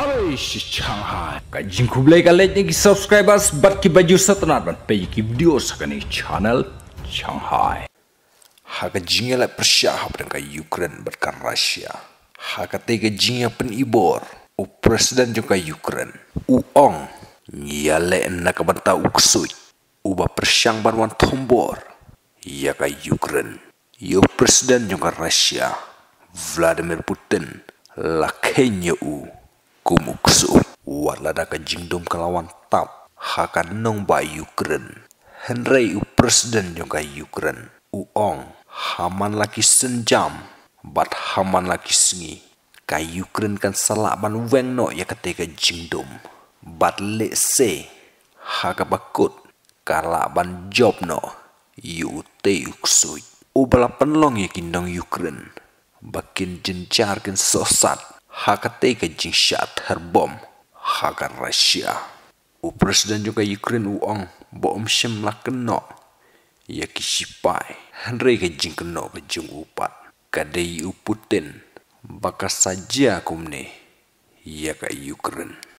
अरे Shanghai. Ka jingku blai ka let ni subscribers bat ki baju satnat ban pe ki video sakani channel Shanghai. Haka jingela persya hapren ka Ukraine bat ka Russia. Haka tega jinga pen ibor. U presiden jong ka Ukraine. U ong. Nyale na ka banta uksui u ba persyang ban wan tombor. Ya ka Ukraine. Yo presiden jong ka Vladimir Putin. La Kenya u kumuksu wala da ka jingdom kalawan tap haka nong ba Ukraine. Henry u presiden jong ka Ukraine. U ong haman laki senjam. Bat haman laki sengi. Ka Ukraine kan salah ban weng no ya ketika jingdom. Bat le se haka bakut. Kala ban job no yu te uksui u bala penlong ya kindong Ukraine. Bakin jencar kin sosat haka te ka jing shat herbom haka Russia. U presiden juga Ukraine u ong bom shem la keno ya kisipai Henry ka jing keno ka jing upat? Kadai u Putin baka saja kumne. Ya ka Ukraine